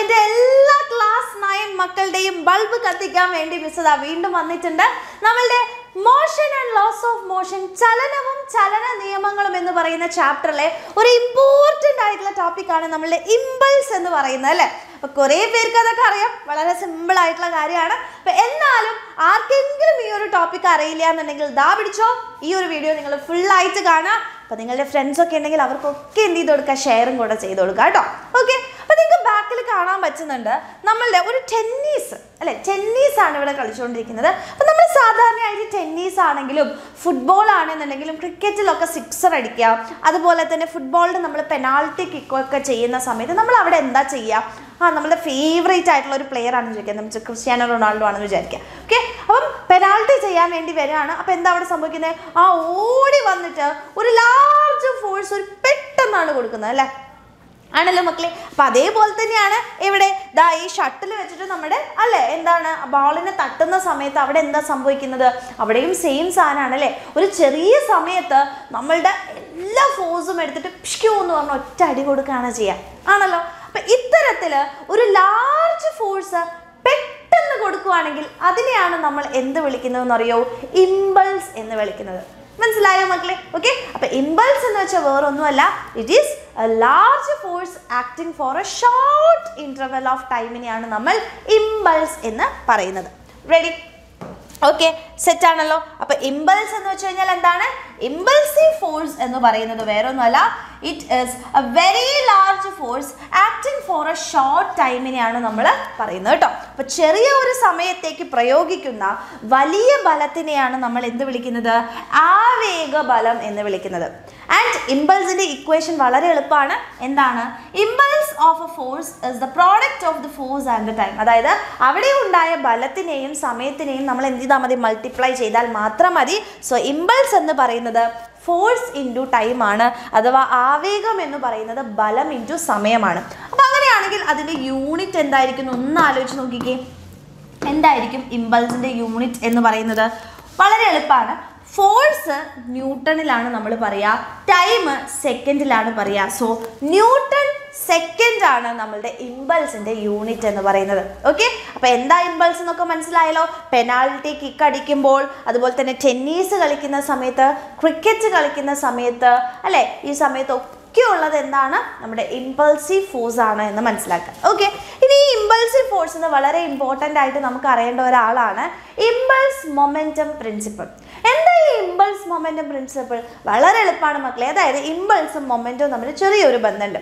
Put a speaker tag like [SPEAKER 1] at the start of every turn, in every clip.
[SPEAKER 1] എന്റെ എല്ലാ class nine മക്കളുടെയും ബൾബ് കത്തിക്കാൻ വേണ്ടി മിസ്സതാ വീണ്ടും വന്നിട്ടുണ്ട്. നമ്മളുടെ motion and laws of motion ചലനവും ചലന നിയമങ്ങളും എന്ന് പറയുന്ന ചാപ്റ്ററിലെ ഒരു ഇമ്പോർട്ടന്റ് ആയിട്ടുള്ള ടോപ്പിക്കാണ് നമ്മളുടെ ഇമ്പൾസ് എന്ന് പറയുന്നത് അല്ലേ? അപ്പോൾ കുറേ പേർക്ക് അതൊക്കെ അറിയാം. വളരെ സിമ്പിൾ ആയിട്ടുള്ള കാര്യമാണ്. അപ്പം എന്നാലും ആർക്കെങ്കിലും ഈ ഒരു ടോപ്പിക് അറിയില്ല എന്നുണ്ടെങ്കിൽ ദാ പിടിച്ചോ. ഈ ഒരു വീഡിയോ നിങ്ങൾ ഫുൾ ആയിട്ട് കാണുക. അപ്പോൾ നിങ്ങളുടെ ഫ്രണ്ട്സൊക്കെ ഉണ്ടെങ്കിൽ അവർക്കൊക്കെ എന്ത് ചെയ്ത് കൊടുക്കുക? ഷെയറും കൂടെ ചെയ്ത് കൊടുക്കുക കേട്ടോ. ഓക്കെ അപ്പൊ നിങ്ങൾക്ക് ബാക്കിൽ കാണാൻ പറ്റുന്നുണ്ട്. നമ്മളുടെ ഒരു ടെന്നീസ് അല്ലെ ടെന്നീസ് ആണ് ഇവിടെ കളിച്ചുകൊണ്ടിരിക്കുന്നത്. അപ്പൊ നമ്മൾ സാധാരണയായിട്ട് ടെന്നീസ് ആണെങ്കിലും ഫുട്ബോൾ ആണെന്നുണ്ടെങ്കിലും ക്രിക്കറ്റിലൊക്കെ സിക്സർ അടിക്കുക. അതുപോലെ തന്നെ ഫുട്ബോളിന് നമ്മൾ പെനാൾട്ടി കിക്കൊക്കെ ചെയ്യുന്ന സമയത്ത് നമ്മൾ അവിടെ എന്താ ചെയ്യുക? ആ നമ്മുടെ ഫേവറേറ്റ് ആയിട്ടുള്ള ഒരു പ്ലെയർ ആണെന്ന് വിചാരിക്കുക. നമുക്ക് ക്രിസ്ത്യാനോ റൊണാൾഡോ ആണെന്ന് വിചാരിക്കുക. ഓക്കെ അപ്പം പെനാൾട്ടി ചെയ്യാൻ വേണ്ടി വരികയാണ്. അപ്പം എന്താ അവിടെ സംഭവിക്കുന്നത്? ആ ഓടി വന്നിട്ട് ഒരു ലാർജ് ഫോഴ്സ് ഒരു പെട്ടെന്നാണ് കൊടുക്കുന്നത് അല്ലേ? ആണല്ലോ മക്കളെ? അപ്പൊ അതേപോലെ തന്നെയാണ് ഇവിടെ ദാ ഈ ഷട്ടിൽ വെച്ചിട്ട് നമ്മുടെ അല്ലേ? എന്താണ്? ബോളിനെ തട്ടുന്ന സമയത്ത് അവിടെ എന്താ സംഭവിക്കുന്നത്? അവിടെയും സെയിം സാധനമാണ് അല്ലേ? ഒരു ചെറിയ സമയത്ത് നമ്മളുടെ എല്ലാ ഫോഴ്സും എടുത്തിട്ട് പിഷ്ക്യൂ എന്ന് പറഞ്ഞ ഒറ്റ അടി കൊടുക്കുകയാണ് ചെയ്യുക ആണല്ലോ? അപ്പൊ ഇത്തരത്തിൽ ഒരു ലാർജ് ഫോഴ്സ് പെട്ടെന്ന് കൊടുക്കുവാണെങ്കിൽ അതിനെയാണ് നമ്മൾ എന്ത് വിളിക്കുന്നതെന്ന് അറിയോ ഇമ്പൾസ് എന്ന് വിളിക്കുന്നത്. മനസ്സിലായോ മക്കളെ? ഓക്കെ അപ്പൊ ഇമ്പൾസ് എന്ന് വെച്ചാൽ വേറെ ഒന്നുമല്ല it is a large force acting for a short interval of ടൈമിനെയാണ് നമ്മൾ ഇമ്പൾസ് എന്ന് പറയുന്നത്. റെഡി ഓക്കെ സെറ്റ് ആണല്ലോ. അപ്പൊ ഇമ്പൾസ് എന്ന് വെച്ച് കഴിഞ്ഞാൽ എന്താണ്? ഇമ്പൾസീവ് ഫോഴ്സ് എന്ന് പറയുന്നത് വേറൊന്നുമല്ല. It is a very large force acting for a short ടൈമിനെയാണ് നമ്മൾ പറയുന്നത് കേട്ടോ. അപ്പൊ ചെറിയ ഒരു സമയത്തേക്ക് പ്രയോഗിക്കുന്ന വലിയ ബലത്തിനെയാണ് നമ്മൾ എന്ത് വിളിക്കുന്നത്? ആവേഗ ബലം എന്ന് വിളിക്കുന്നത്. ആൻഡ് ഇമ്പൾസിന്റെ ഇക്വേഷൻ വളരെ എളുപ്പമാണ്. എന്താണ്? Impulse of a force is the product of the force and the time അതായത് അവിടെ ഉണ്ടായ ബലത്തിനെയും സമയത്തിനെയും നമ്മൾ എന്ത് ചെയ്താൽ മതി? മൾട്ടിപ്ലൈ ചെയ്താൽ മാത്രം മതി. സോ ഇമ്പൾസ് എന്ന് പറയുന്നത് ഫോഴ്സ് ഇന്റു ടൈമാണ് അഥവാ ആവേഗം എന്ന് പറയുന്നത് ബലം ഇന്റു സമയമാണ്. അപ്പം അങ്ങനെയാണെങ്കിൽ അതിന്റെ യൂണിറ്റ് എന്തായിരിക്കും ഒന്ന് ആലോചിച്ച് നോക്കിക്കേ. എന്തായിരിക്കും ഇമ്പൾസിന്റെ യൂണിറ്റ് എന്ന് പറയുന്നത്? വളരെ എളുപ്പമാണ്. ഫോഴ്സ് ന്യൂട്ടണിലാണ് നമ്മൾ പറയുക ടൈം സെക്കൻഡിലാണ് പറയുക സോ ന്യൂട്ടൺ സെക്കൻഡ് ആണ് നമ്മളുടെ ഇമ്പൾസിന്റെ യൂണിറ്റ് എന്ന് പറയുന്നത്. ഓക്കെ അപ്പൊ എന്താ ഇമ്പൾസ് എന്നൊക്കെ മനസ്സിലായല്ലോ? പെനാൾട്ടി കിക്ക് അടിക്കുമ്പോൾ അതുപോലെ തന്നെ ടെന്നീസ് കളിക്കുന്ന സമയത്ത് ക്രിക്കറ്റ് കളിക്കുന്ന സമയത്ത് അല്ലെ? ഈ സമയത്ത് ഉള്ളത് എന്താണ്? നമ്മുടെ ഇമ്പൾസീവ് ഫോഴ്സ് ആണ് എന്ന് മനസ്സിലാക്കുക. ഓക്കെ ഇനി ഈ ഇമ്പൾസീവ് ഫോഴ്സ് എന്ന് വളരെ ഇമ്പോർട്ടന്റ് ആയിട്ട് നമുക്ക് അറിയേണ്ട ഒരാളാണ് ഇമ്പൾസ് മൊമെന്റം പ്രിൻസിപ്പിൾ എന്താ ഈ ഇമ്പൾസ് മൊമെന്റം പ്രിൻസിപ്പിൾ വളരെ എളുപ്പമാണ് മക്കളെ. അതായത് ഇമ്പൾസും മൊമെന്റും തമ്മിൽ ചെറിയൊരു ബന്ധമുണ്ട്.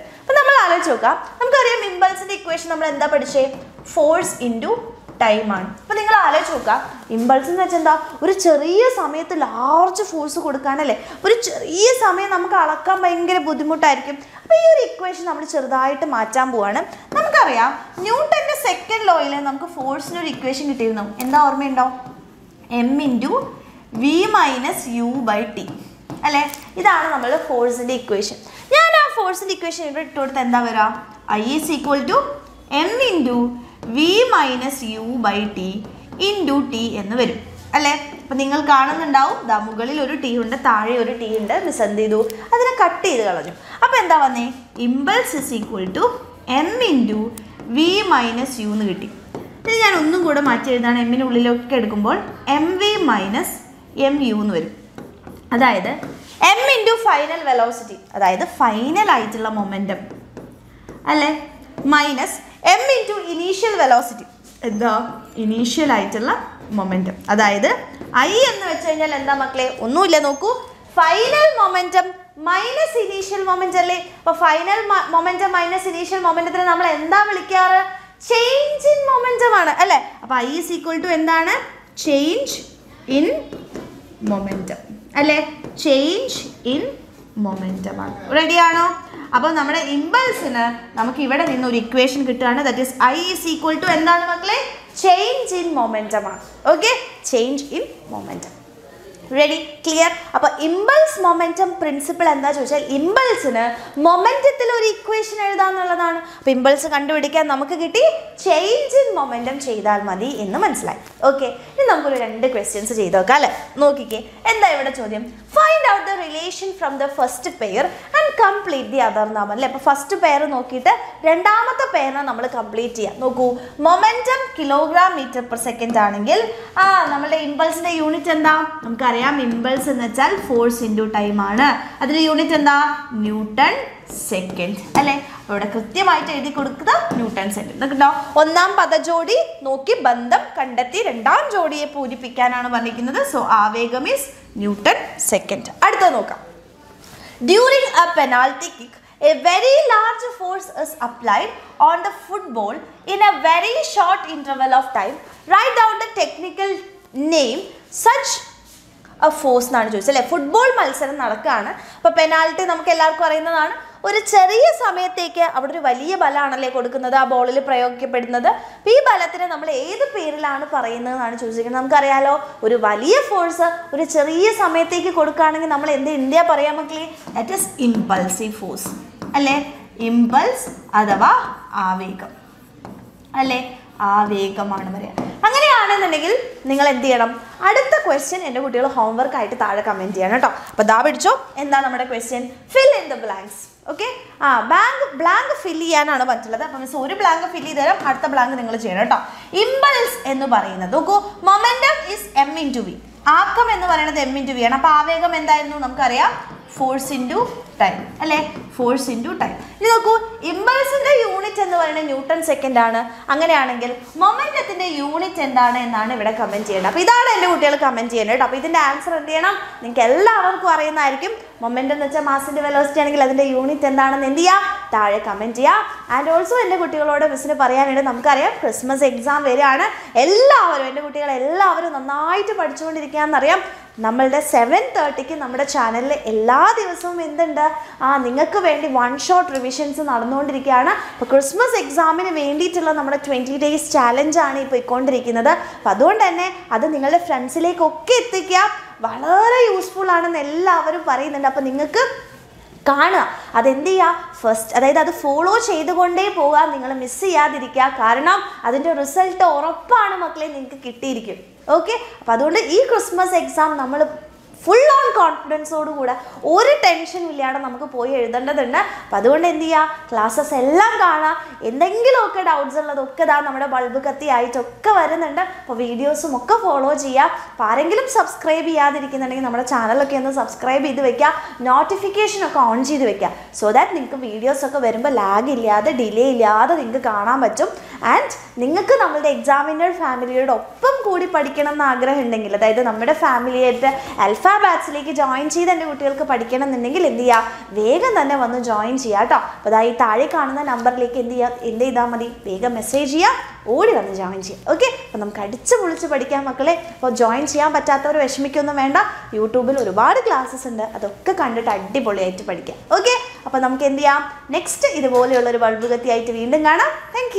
[SPEAKER 1] ആലോചിച്ച് നോക്കാം നമുക്കറിയാം ഇമ്പൾസിന്റെ ഇക്വേഷൻ നമ്മൾ എന്താ പഠിച്ചേ? ഫോഴ്സ് ഇന്റു ടൈമാണ് അപ്പോൾ നിങ്ങൾ ആലോചിച്ച് നോക്കുക. ഇമ്പൾസ് എന്ന് വെച്ചാൽ എന്താ? ഒരു ചെറിയ സമയത്ത് ലാർജ് ഫോഴ്സ് കൊടുക്കാനല്ലേ? ഒരു ചെറിയ സമയം നമുക്ക് അളക്കാൻ ഭയങ്കര ബുദ്ധിമുട്ടായിരിക്കും. അപ്പോൾ ഈ ഒരു ഇക്വേഷൻ നമ്മൾ ചെറുതായിട്ട് മാറ്റാൻ പോവാണ്. നമുക്കറിയാം ന്യൂട്ടന്റെ സെക്കൻഡ് ലോയിൽ നമുക്ക് ഫോഴ്സിന് ഒരു ഇക്വേഷൻ കിട്ടിയിരുന്നു. എന്താ ഓർമ്മയുണ്ടോ? M into V minus U by T അല്ലേ? ഇതാണ് നമ്മൾ ഫോഴ്സിന്റെ ഇക്വേഷൻ ഫോഴ്സിന്റെ ഇക്വേഷൻ ഇവിടെ ഇട്ട് കൊടുത്താൽ എന്താ വരിക I is equal to M into V minus U by T into T എന്ന് വരും. അല്ലേ? അപ്പം നിങ്ങൾ കാണുന്നുണ്ടാവും ദാ മുകളിൽ ഒരു ടീ ഉണ്ട് താഴെ ഒരു ടീ ഉണ്ട് മിസ് എന്ത് ചെയ്തു? അതിനെ കട്ട് ചെയ്ത് കളഞ്ഞു. അപ്പോൾ എന്താ വന്നേ? Impulse is equal to M into V minus U എന്ന് കിട്ടി. ഇത് ഞാൻ ഒന്നും കൂടെ മാറ്റി എഴുതാണ് എമ്മിന് ഉള്ളിലൊക്കെ എടുക്കുമ്പോൾ M V minus M U എന്ന് വരും. അതായത് എം ഇന്റു ഫൈനൽ വെലോസിറ്റി അതായത് ഫൈനൽ ആയിട്ടുള്ള മൊമെന്റം അല്ലേ? Minus M into initial velocity എന്താ? ഇനീഷ്യൽ ആയിട്ടുള്ള മൊമെന്റം അതായത് ഐ എന്ന് വെച്ച് കഴിഞ്ഞാൽ എന്താ മക്കളെ? ഒന്നുമില്ല നോക്കൂ. Final momentum minus initial moment അല്ലേ? അപ്പോൾ ഫൈനൽ മൊമെന്റം മൈനസ് ഇനീഷ്യൽ മൊമെന്റത്തിന് നമ്മൾ എന്താ വിളിക്കാറ്? ചേഞ്ച് ഇൻ മൊമെന്റം ആണ് അല്ലേ? അപ്പോൾ ഐ ഈസ് ഈക്വൽ ടു എന്താണ്? ചേഞ്ച് ഇൻ മൊമെന്റം അല്ലേ? ചേഞ്ച് ഇൻ മൊമെന്റം ആണ്. റെഡിയാണോ അപ്പോൾ നമ്മുടെ ഇമ്പൾസിന് നമുക്ക് ഇവിടെ നിന്ന് ഒരു ഇക്വേഷൻ കിട്ടുകയാണ്. That is I is equal to എന്താണ് മക്കളെ? ചേഞ്ച് ഇൻ മൊമെന്റം ആണ്. Okay change in momentum ready clear അപ്പോൾ ഇമ്പൾസ് മൊമെന്റം പ്രിൻസിപ്പിൾ എന്താ ചോദിച്ചാൽ ഇമ്പൾസിന് മൊമെന്റത്തിൽ ഒരു ഇക്വേഷൻ എഴുതാന്നുള്ളതാണ് അപ്പോൾ ഇമ്പൾസ് കണ്ടുപിടിക്കാൻ നമുക്ക് കിട്ടി ചേഞ്ച് ഇൻ മൊമെന്റം ചെയ്താൽ മതി എന്ന് മനസ്സിലായി. ഓക്കെ ഇനി നമുക്കൊരു രണ്ട് ക്വസ്റ്റ്യൻസ് ചെയ്ത് നോക്കാം അല്ലേ? നോക്കിക്കേ. എന്താ ഇവിടെ ചോദ്യം? Find out the relation from the first pair and complete the other number അല്ലേ? അപ്പോൾ ഫസ്റ്റ് പെയർ നോക്കിയിട്ട് രണ്ടാമത്തെ പെയറിനെ നമ്മൾ കംപ്ലീറ്റ് ചെയ്യാം. നോക്കൂ momentum kilogram metre per second ആണെങ്കിൽ ആ നമ്മുടെ ഇമ്പൾസിന്റെ യൂണിറ്റ് എന്താ? നമുക്കറിയാം ഇമ്പൾസ് എന്ന് വെച്ചാൽ ഫോഴ്സ് ഇന്റു ടൈം ആണ്. അതിന്റെ യൂണിറ്റ് എന്താ? ന്യൂട്ടൺ സെക്കൻഡ് അല്ലേ? അവിടെ കൃത്യമായിട്ട് എഴുതി കൊടുക്കുക ന്യൂട്ടൺ സെക്കൻഡ് കേട്ടോ ഒന്നാം പദജോടി നോക്കി ബന്ധം കണ്ടെത്തി രണ്ടാം ജോഡിയെ പൂരിപ്പിക്കാനാണ് പറഞ്ഞിരിക്കുന്നത്. സോ ആവേഗം ഈസ് ന്യൂട്ടൺ സെക്കൻഡ് അടുത്ത നോക്കാം. During a penalty kick a very large force is applied on the football in a very short interval of time write out the technical name such force എന്നാണ് ചോദിച്ചത്. അല്ലേ? Football മത്സരം നടക്കുകയാണ്. അപ്പോൾ penalty നമുക്ക് എല്ലാവർക്കും അറിയുന്നതാണ്. ഒരു ചെറിയ സമയത്തേക്ക് അവിടെ ഒരു വലിയ ബലമാണല്ലേ കൊടുക്കുന്നത് ആ ബോളിൽ പ്രയോഗിക്കപ്പെടുന്നത്. അപ്പോൾ ഈ ബലത്തിന് നമ്മൾ ഏത് പേരിലാണ് പറയുന്നതെന്നാണ് ചോദിച്ചിരിക്കുന്നത്. നമുക്കറിയാലോ ഒരു വലിയ ഫോഴ്സ് ഒരു ചെറിയ സമയത്തേക്ക് കൊടുക്കുകയാണെങ്കിൽ നമ്മൾ എന്ത് ഇന്ത്യ പറയാൻ മക്കളെ? ദാറ്റ് ഇസ് ഇമ്പൾസീവ് ഫോഴ്സ് അല്ലേ? ഇമ്പൾസ് അഥവാ ആവേഗം. അല്ലേ? ആവേഗമാണ് പറയുക അങ്ങനെയാണെന്നുണ്ടെങ്കിൽ നിങ്ങൾ എന്ത് ചെയ്യണം? അടുത്ത ക്വസ്റ്റ്യൻ എന്റെ കുട്ടികൾ ഹോംവർക്ക് ആയിട്ട് താഴെ കമന്റ് ചെയ്യണം കേട്ടോ. അപ്പോൾ ദാ പിടിച്ചോ. എന്താ നമ്മുടെ question fill in the blanks okay ആ ബ്ലാങ്ക് ബ്ലാങ്ക് ഫിൽ ചെയ്യാനാണ് പറ്റുള്ളത്. അപ്പം മിസ് ഒരു ബ്ലാങ്ക് ഫിൽ ചെയ്ത് തരാം. അടുത്ത ബ്ലാങ്ക് നിങ്ങൾ ചെയ്യണം കേട്ടോ. ഇമ്പൾസ് എന്ന് പറയുന്നത് നോക്കൂ. Momentum is M into V ആക്കം എന്ന് പറയുന്നത് എം ഇൻ ടു വി ആണ്. അപ്പോൾ ആവേഗം എന്തായിരുന്നു? നമുക്കറിയാം. ഫോഴ്സ് ഇന്റു ടൈം അല്ലേ? ഫോഴ്സ് ഇന്റു ടൈം ഇനി നോക്കൂ. ഇമ്പൾസിന്റെ യൂണിറ്റ് എന്ന് പറയുന്നത് ന്യൂട്ടൺ സെക്കൻഡ് ആണ്. അങ്ങനെയാണെങ്കിൽ മൊമെന്റത്തിന്റെ യൂണിറ്റ് എന്താണ് എന്നാണ് ഇവിടെ കമന്റ് ചെയ്യേണ്ടത്. അപ്പോൾ ഇതാണ് എന്റെ കുട്ടികൾ കമന്റ് ചെയ്യേണ്ടത് കേട്ടോ. അപ്പോൾ ഇതിന്റെ ആൻസർ എന്ത് ചെയ്യണം? നിങ്ങൾക്ക് എല്ലാവർക്കും അറിയുന്നതായിരിക്കും. മൊമെന്റ് എന്ന് വെച്ചാൽ മാസിന്റെ വെലോസിറ്റി ആണെങ്കിൽ അതിന്റെ യൂണിറ്റ് എന്താണെന്ന് എന്ത് ചെയ്യുക താഴെ കമന്റ് ചെയ്യുക ആൻഡ് ഓൾസോ എന്റെ കുട്ടികളോട് മിസ്സിന് പറയാനുണ്ട് നമുക്കറിയാം. ക്രിസ്മസ് എക്സാം വരികയാണ് എല്ലാവരും എന്റെ കുട്ടികൾ എല്ലാവരും നന്നായിട്ട് പഠിച്ചുകൊണ്ടിരിക്കുകയെന്നറിയാം നമ്മളുടെ സെവൻ തേർട്ടിക്ക് നമ്മുടെ ചാനലിൽ എല്ലാ ദിവസവും എന്തുണ്ട്? ആ നിങ്ങൾക്ക് വേണ്ടി വൺ ഷോട്ട് റിവിഷൻസ് നടന്നുകൊണ്ടിരിക്കുകയാണ്. അപ്പോൾ ക്രിസ്മസ് എക്സാമിന് വേണ്ടിയിട്ടുള്ള നമ്മുടെ ട്വന്റി ഡേയ്സ് ചാലഞ്ചാണ് ഇപ്പോൾ ഇക്കൊണ്ടിരിക്കുന്നത്. അപ്പോൾ അതുകൊണ്ട് തന്നെ അത് നിങ്ങളുടെ ഫ്രണ്ട്സിലേക്കൊക്കെ എത്തിക്കുക. വളരെ യൂസ്ഫുൾ ആണെന്ന് എല്ലാവരും പറയുന്നുണ്ട്. അപ്പോൾ നിങ്ങൾക്ക് കാണുക. അതെന്ത് ചെയ്യുക? ഫസ്റ്റ് അതായത് അത് ഫോളോ ചെയ്തുകൊണ്ടേ പോകാൻ നിങ്ങൾ മിസ് ചെയ്യാതിരിക്കുക. കാരണം അതിന്റെ റിസൾട്ട് ഉറപ്പാണ് മക്കളെ നിങ്ങൾക്ക് കിട്ടിയിരിക്കും. ഓക്കെ അപ്പോൾ അതുകൊണ്ട് ഈ ക്രിസ്മസ് എക്സാം നമ്മൾ ഫുൾ ഓൺ കോൺഫിഡൻസോട് കൂടെ ഒരു ടെൻഷനും ഇല്ലാതെ നമുക്ക് പോയി എഴുതേണ്ടതുണ്ട്. അപ്പം അതുകൊണ്ട് എന്ത് ചെയ്യുക ക്ലാസ്സസ് എല്ലാം കാണുക എന്തെങ്കിലുമൊക്കെ ഡൗട്ട്സ് ഉള്ളതൊക്കെ ഇതാ നമ്മുടെ ബൾബ് കത്തി ആയിട്ടൊക്കെ വരുന്നുണ്ട്. അപ്പോൾ വീഡിയോസും ഒക്കെ ഫോളോ ചെയ്യുക അപ്പോൾ ആരെങ്കിലും സബ്സ്ക്രൈബ് ചെയ്യാതിരിക്കുന്നുണ്ടെങ്കിൽ നമ്മുടെ ചാനലൊക്കെ ഒന്ന് സബ്സ്ക്രൈബ് ചെയ്ത് വെക്കുക നോട്ടിഫിക്കേഷൻ ഒക്കെ ഓൺ ചെയ്ത് വെക്കുക സോ ദാറ്റ് നിങ്ങൾക്ക് വീഡിയോസൊക്കെ വരുമ്പോൾ ലാഗ് ഇല്ലാതെ ഡിലേ ഇല്ലാതെ നിങ്ങൾക്ക് കാണാൻ പറ്റും. ആൻഡ് നിങ്ങൾക്ക് നമ്മളുടെ എക്സാമിനർ ഫാമിലിയുടെ ഒപ്പം കൂടി പഠിക്കണം എന്ന് ആഗ്രഹം ഉണ്ടെങ്കിൽ അതായത് നമ്മുടെ ഫാമിലിയായിട്ട് അൽഫ ബാച്ചിലേക്ക് ജോയിൻ ചെയ്ത് എന്റെ കുട്ടികൾക്ക് പഠിക്കണം എന്നുണ്ടെങ്കിൽ എന്ത് ചെയ്യുക വേഗം തന്നെ വന്ന് ജോയിൻ ചെയ്യുക കേട്ടോ അപ്പോൾ അതായത് താഴെ കാണുന്ന നമ്പറിലേക്ക് എന്ത് ചെയ്യുക എന്ത് ചെയ്താൽ മതി? വേഗം മെസ്സേജ് ചെയ്യുക ഓടി വന്ന് ജോയിൻ ചെയ്യുക ഓക്കെ അപ്പോൾ നമുക്ക് അടിച്ച് പൊളിച്ച് പഠിക്കാം മക്കളെ. അപ്പോൾ ജോയിൻ ചെയ്യാൻ പറ്റാത്തവർ വിഷമിക്കൊന്നും വേണ്ട. യൂട്യൂബിൽ ഒരുപാട് ക്ലാസ്സസ് ഉണ്ട്. അതൊക്കെ കണ്ടിട്ട് അടിപൊളിയായിട്ട് പഠിക്കാം. ഓക്കെ അപ്പോൾ നമുക്ക് എന്ത് ചെയ്യാം? നെക്സ്റ്റ് ഇതുപോലെയുള്ള ഒരു ബൾബ് വീണ്ടും കാണാം. താങ്ക്